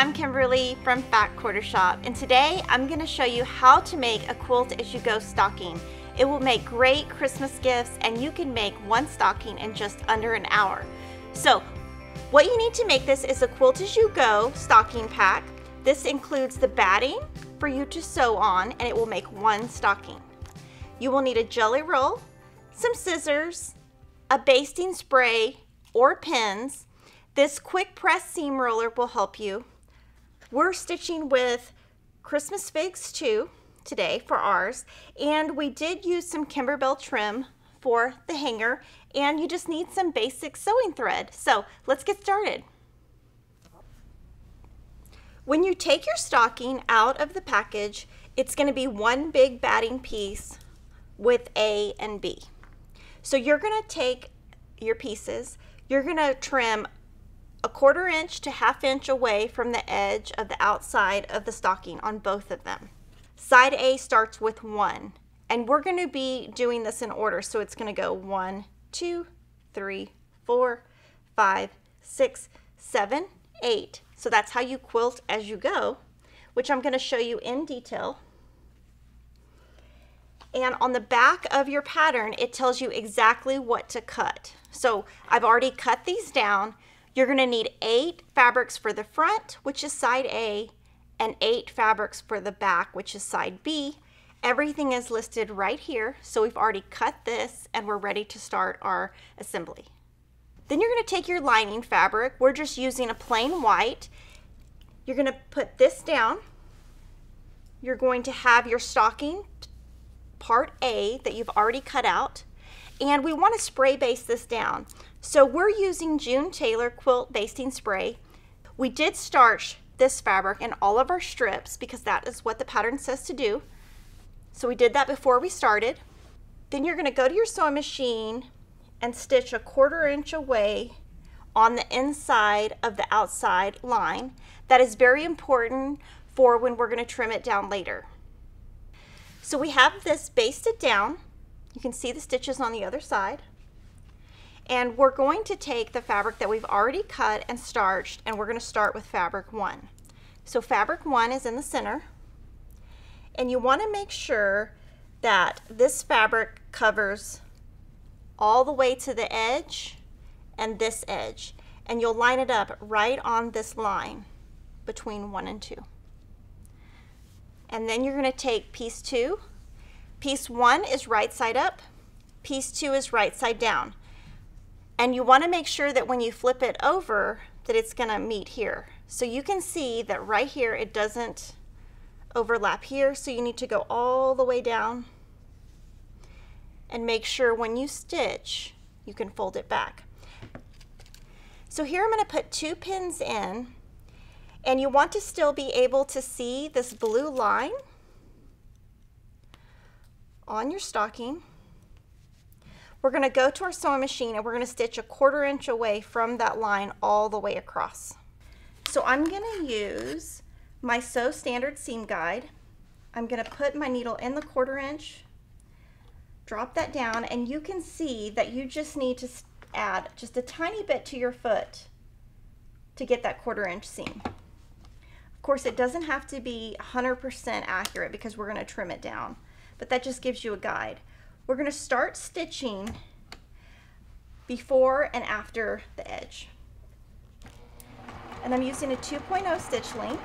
I'm Kimberly from Fat Quarter Shop and today I'm going to show you how to make a quilt as you go stocking. It will make great Christmas gifts and you can make one stocking in just under an hour. So what you need to make this is a quilt as you go stocking pack. This includes the batting for you to sew on and it will make one stocking. You will need a jelly roll, some scissors, a basting spray or pins, this quick press seam roller will help you. We're stitching with Christmas Figs II today for ours. And we did use some Kimberbell trim for the hanger and you just need some basic sewing thread. So let's get started. When you take your stocking out of the package, it's gonna be one big batting piece with A and B. So you're gonna take your pieces, you're gonna trim a quarter inch to half inch away from the edge of the outside of the stocking on both of them. Side A starts with one, and we're gonna be doing this in order. So it's gonna go one, two, three, four, five, six, seven, eight. So that's how you quilt as you go, which I'm gonna show you in detail. And on the back of your pattern, it tells you exactly what to cut. So I've already cut these down. You're gonna need eight fabrics for the front, which is side A, and eight fabrics for the back, which is side B. Everything is listed right here. So we've already cut this and we're ready to start our assembly. Then you're gonna take your lining fabric. We're just using a plain white. You're gonna put this down. You're going to have your stocking, part A, that you've already cut out. And we wanna spray baste this down. So we're using June Tailor Quilt Basting Spray. We did starch this fabric in all of our strips because that is what the pattern says to do. So we did that before we started. Then you're gonna go to your sewing machine and stitch a quarter inch away on the inside of the outside line. That is very important for when we're gonna trim it down later. So we have this basted down. You can see the stitches on the other side. And we're going to take the fabric that we've already cut and starched and we're going to start with fabric one. So fabric one is in the center and you want to make sure that this fabric covers all the way to the edge and this edge and you'll line it up right on this line between one and two. And then you're going to take piece two. Piece one is right side up. Piece two is right side down. And you want to make sure that when you flip it over that it's going to meet here. So you can see that right here it doesn't overlap here. So you need to go all the way down and make sure when you stitch you can fold it back. So here I'm going to put two pins in and you want to still be able to see this blue line on your stocking. We're going to go to our sewing machine and we're going to stitch a quarter inch away from that line all the way across. So I'm going to use my Sew Standard Seam Guide. I'm going to put my needle in the quarter inch, drop that down, and you can see that you just need to add just a tiny bit to your foot to get that quarter inch seam. Of course, it doesn't have to be 100% accurate because we're going to trim it down, but that just gives you a guide. We're going to start stitching before and after the edge. And I'm using a 2.0 stitch length.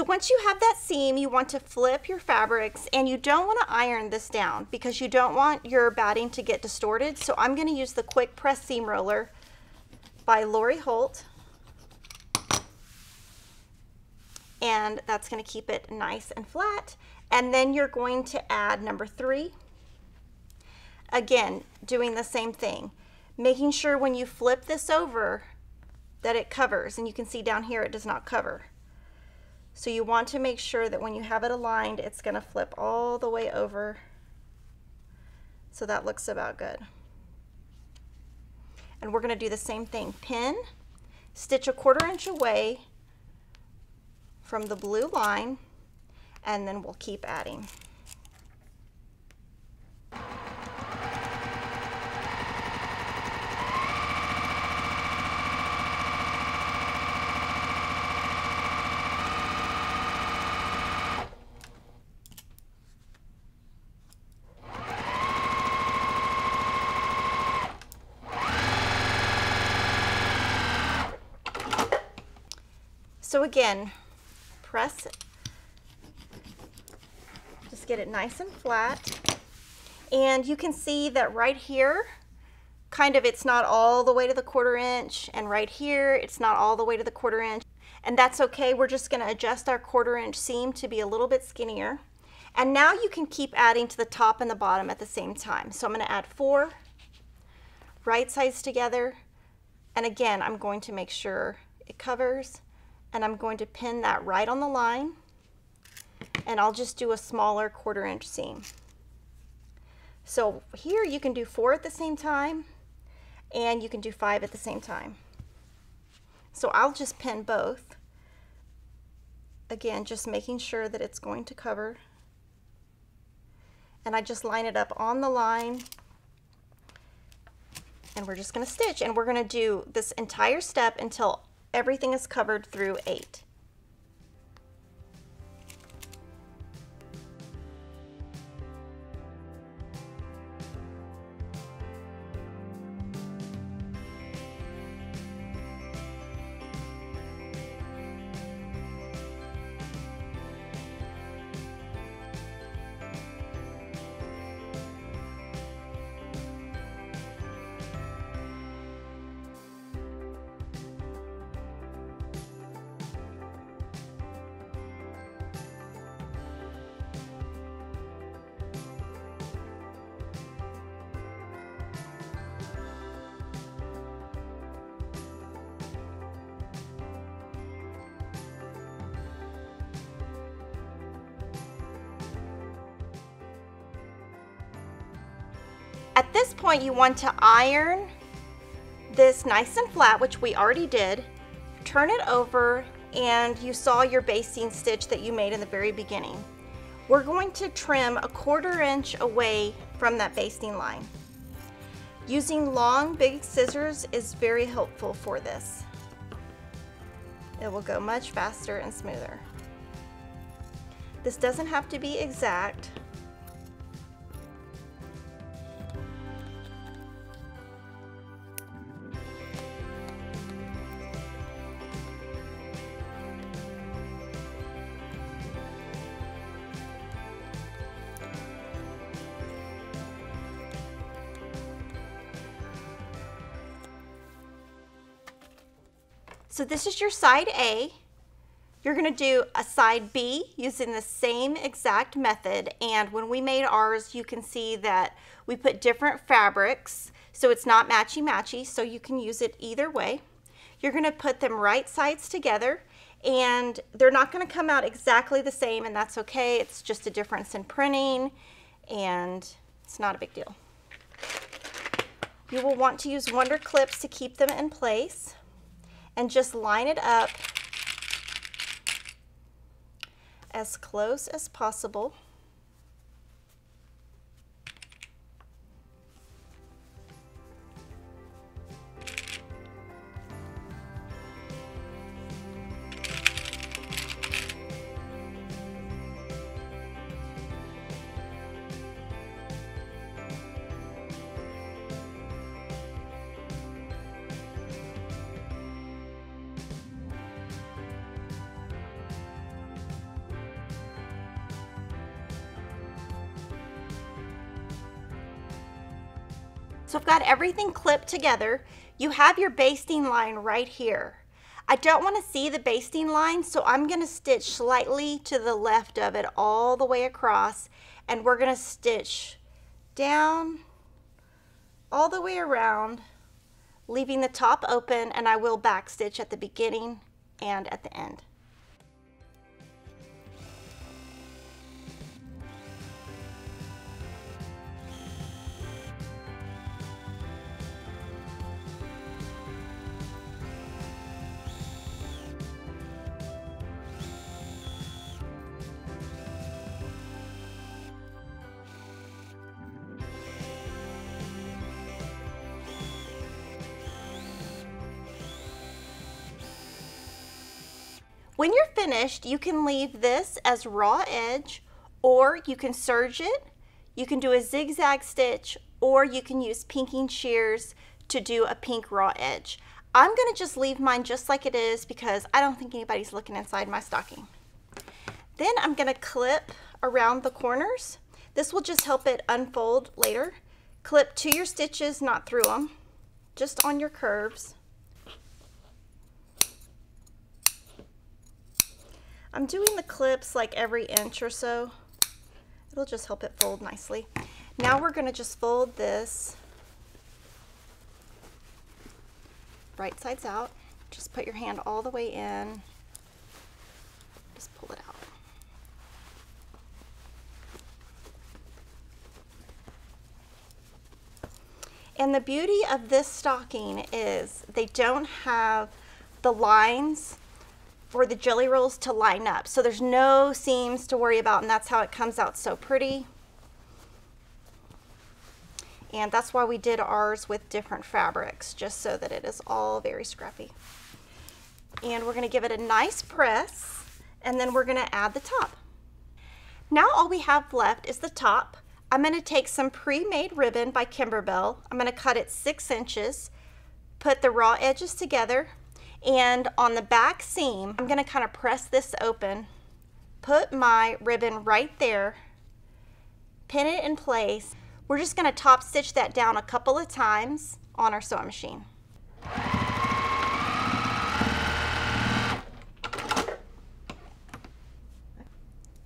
So once you have that seam, you want to flip your fabrics and you don't want to iron this down because you don't want your batting to get distorted. So I'm going to use the Quick Press Seam Roller by Lori Holt. And that's going to keep it nice and flat. And then you're going to add number three. Again, doing the same thing. Making sure when you flip this over that it covers. And you can see down here it does not cover. So you want to make sure that when you have it aligned, it's going to flip all the way over. So that looks about good. And we're going to do the same thing. Pin, stitch a quarter inch away from the blue line, and then we'll keep adding. So again, press. Just get it nice and flat. And you can see that right here, kind of it's not all the way to the quarter inch, and right here, it's not all the way to the quarter inch. And that's okay, we're just gonna adjust our quarter inch seam to be a little bit skinnier. And now you can keep adding to the top and the bottom at the same time. So I'm gonna add four, right sides together, and again, I'm going to make sure it covers and I'm going to pin that right on the line and I'll just do a smaller quarter inch seam. So here you can do four at the same time and you can do five at the same time. So I'll just pin both. Again, just making sure that it's going to cover. And I just line it up on the line and we're just going to stitch and we're going to do this entire step until everything is covered through eight. At this point, you want to iron this nice and flat, which we already did. Turn it over and you saw your basting stitch that you made in the very beginning. We're going to trim a quarter inch away from that basting line. Using long, big scissors is very helpful for this. It will go much faster and smoother. This doesn't have to be exact, So this is your side A. You're gonna do a side B using the same exact method. And when we made ours, you can see that we put different fabrics. So it's not matchy-matchy, so you can use it either way. You're gonna put them right sides together and they're not gonna come out exactly the same and that's okay. It's just a difference in printing and it's not a big deal. You will want to use Wonder Clips to keep them in place and just line it up as close as possible. So I've got everything clipped together. You have your basting line right here. I don't want to see the basting line, so I'm going to stitch slightly to the left of it all the way across, and we're going to stitch down all the way around leaving the top open and I will backstitch at the beginning and at the end. When you're finished, you can leave this as raw edge or you can serge it. You can do a zigzag stitch or you can use pinking shears to do a pink raw edge. I'm gonna just leave mine just like it is because I don't think anybody's looking inside my stocking. Then I'm gonna clip around the corners. This will just help it unfold later. Clip to your stitches, not through them, just on your curves. I'm doing the clips like every inch or so. It'll just help it fold nicely. Now we're gonna just fold this right sides out. Just put your hand all the way in. Just pull it out. And the beauty of this stocking is they don't have the lines for the jelly rolls to line up. So there's no seams to worry about and that's how it comes out so pretty. And that's why we did ours with different fabrics, just so that it is all very scrappy. And we're gonna give it a nice press and then we're gonna add the top. Now all we have left is the top. I'm gonna take some pre-made ribbon by Kimberbell. I'm gonna cut it six inches, put the raw edges together, and on the back seam, I'm gonna kind of press this open, put my ribbon right there, pin it in place. We're just gonna top stitch that down a couple of times on our sewing machine.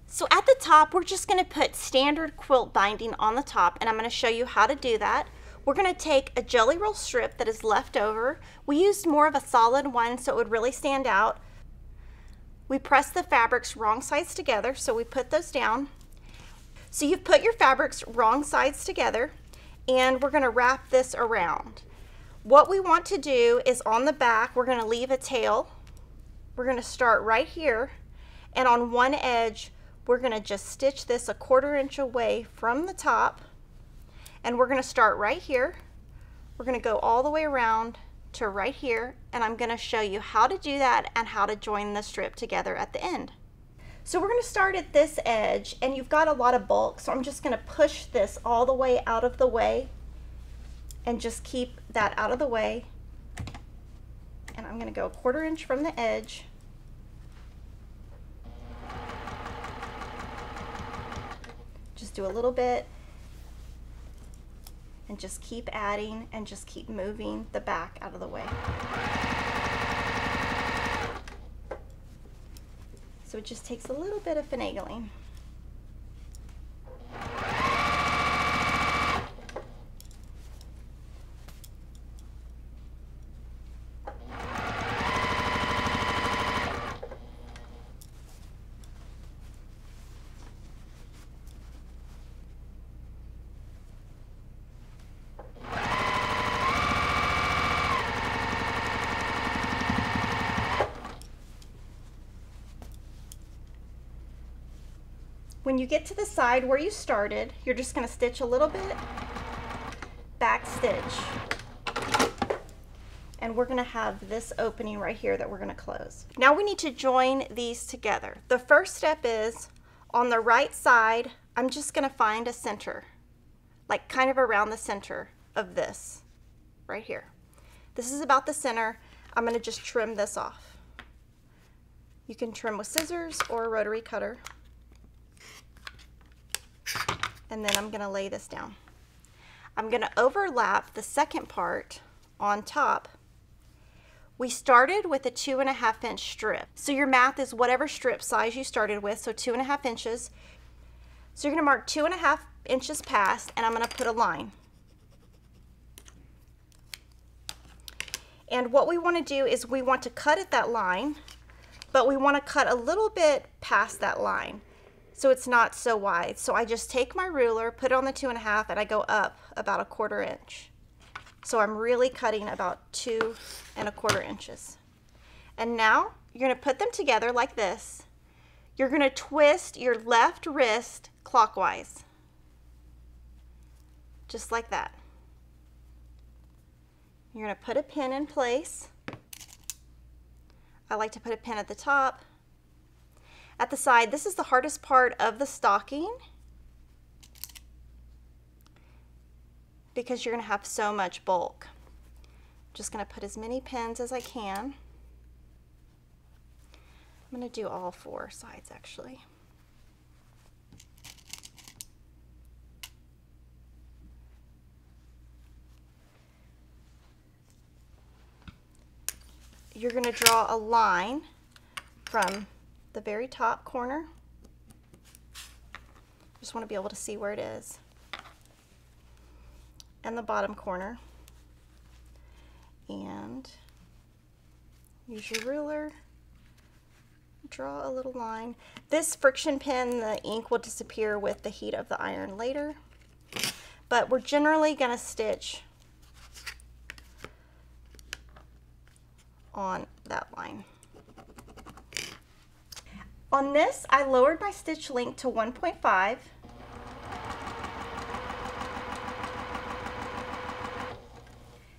So at the top, we're just gonna put standard quilt binding on the top and I'm gonna show you how to do that. We're gonna take a jelly roll strip that is left over. We used more of a solid one so it would really stand out. We press the fabrics wrong sides together, so we put those down. So you've put your fabrics wrong sides together and we're gonna wrap this around. What we want to do is on the back, we're gonna leave a tail. We're gonna start right here and on one edge, we're gonna just stitch this a quarter inch away from the top and we're gonna start right here. We're gonna go all the way around to right here and I'm gonna show you how to do that and how to join the strip together at the end. So we're gonna start at this edge and you've got a lot of bulk so I'm just gonna push this all the way out of the way and just keep that out of the way. And I'm gonna go a quarter inch from the edge just do a little bit and just keep adding and just keep moving the back out of the way. So it just takes a little bit of finagling. When you get to the side where you started, you're just gonna stitch a little bit, back stitch, and we're gonna have this opening right here that we're gonna close. Now we need to join these together. The first step is, on the right side, I'm just gonna find a center, like kind of around the center of this, right here. This is about the center. I'm gonna just trim this off. You can trim with scissors or a rotary cutter and then I'm gonna lay this down. I'm gonna overlap the second part on top. We started with a two and a half inch strip. So your math is whatever strip size you started with, so two and a half inches. So you're gonna mark two and a half inches past and I'm gonna put a line. And what we want to do is we want to cut at that line, but we want to cut a little bit past that line so it's not so wide. So I just take my ruler, put it on the two and a half, and I go up about a quarter inch. So I'm really cutting about two and a quarter inches. And now you're gonna put them together like this. You're gonna twist your left wrist clockwise. Just like that. You're gonna put a pin in place. I like to put a pin at the top at the side. This is the hardest part of the stocking because you're going to have so much bulk. just going to put as many pins as I can. I'm going to do all four sides actually. You're going to draw a line from the very top corner. Just want to be able to see where it is. And the bottom corner. And use your ruler. Draw a little line. This Frixion pen, the ink will disappear with the heat of the iron later. But we're generally going to stitch on that line. On this, I lowered my stitch length to 1.5.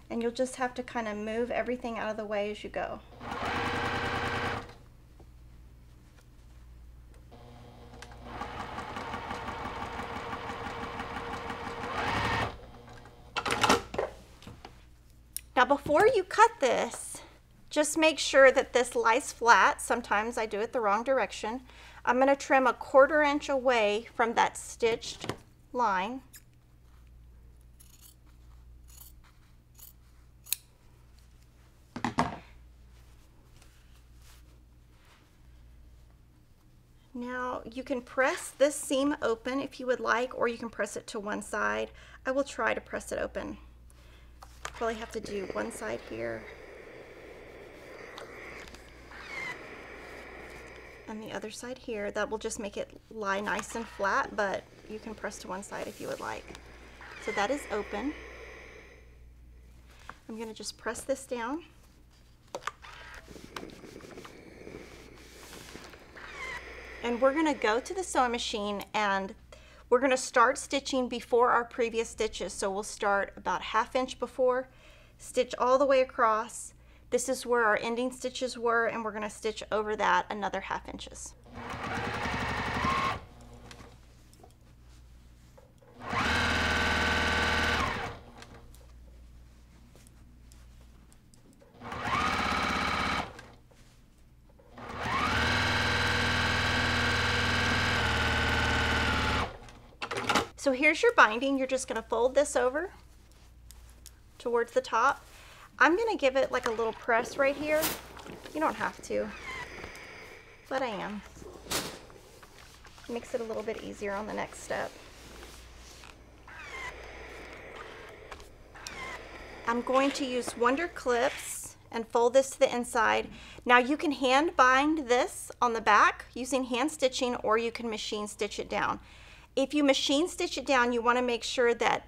And you'll just have to kind of move everything out of the way as you go. Now before you cut this, just make sure that this lies flat. Sometimes I do it the wrong direction. I'm going to trim a quarter inch away from that stitched line. Now you can press this seam open if you would like, or you can press it to one side. I will try to press it open. Probably have to do one side here and the other side here. That will just make it lie nice and flat, but you can press to one side if you would like. So that is open. I'm going to just press this down. And we're going to go to the sewing machine and we're going to start stitching before our previous stitches. So we'll start about half inch before, stitch all the way across, this is where our ending stitches were and we're going to stitch over that another half inches. So here's your binding. You're just going to fold this over towards the top I'm going to give it like a little press right here. You don't have to, but I am. Makes it a little bit easier on the next step. I'm going to use Wonder Clips and fold this to the inside. Now you can hand bind this on the back using hand stitching or you can machine stitch it down. If you machine stitch it down, you want to make sure that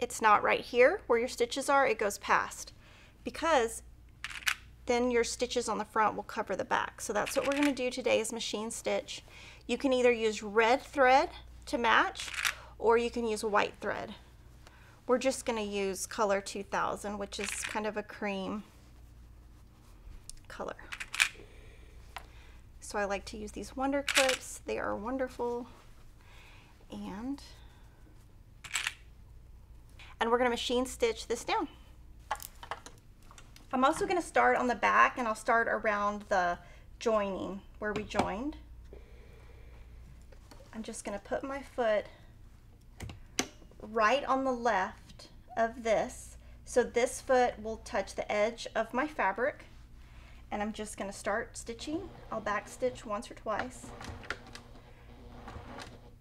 it's not right here where your stitches are, it goes past because then your stitches on the front will cover the back. So that's what we're gonna do today is machine stitch. You can either use red thread to match or you can use white thread. We're just gonna use color 2000, which is kind of a cream color. So I like to use these Wonder Clips. They are wonderful. And and we're going to machine stitch this down. I'm also going to start on the back and I'll start around the joining where we joined. I'm just going to put my foot right on the left of this so this foot will touch the edge of my fabric and I'm just going to start stitching. I'll back stitch once or twice.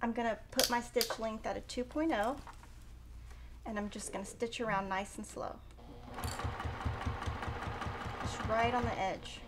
I'm going to put my stitch length at a 2.0 and I'm just going to stitch around nice and slow. Just right on the edge.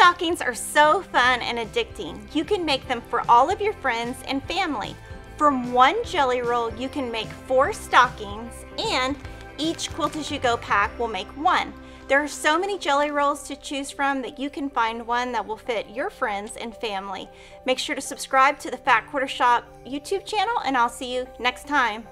Stockings are so fun and addicting. You can make them for all of your friends and family. From one jelly roll, you can make four stockings and each Quilt As You Go pack will make one. There are so many jelly rolls to choose from that you can find one that will fit your friends and family. Make sure to subscribe to the Fat Quarter Shop YouTube channel and I'll see you next time.